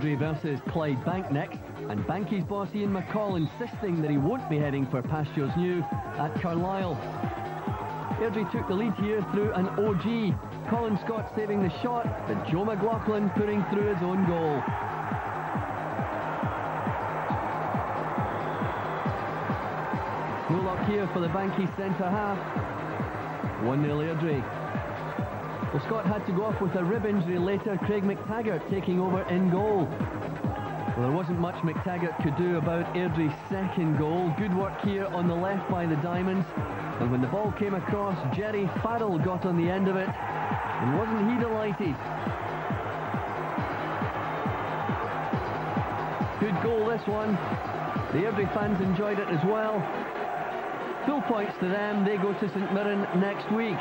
Airdrie versus Clydebank next, and Bankies boss Ian McCall insisting that he won't be heading for pastures new at Carlisle. Airdrie took the lead here through an OG. Colin Scott saving the shot, but Joe McLaughlin putting through his own goal. No luck here for the Banky centre half. 1-0 Airdrie. Well, Scott had to go off with a rib injury later. Craig McTaggart taking over in goal. Well, there wasn't much McTaggart could do about Airdrie's second goal. Good work here on the left by the Diamonds. And when the ball came across, Jerry Farrell got on the end of it. And wasn't he delighted? Good goal this one. The Airdrie fans enjoyed it as well. Full points to them. They go to St Mirren next week.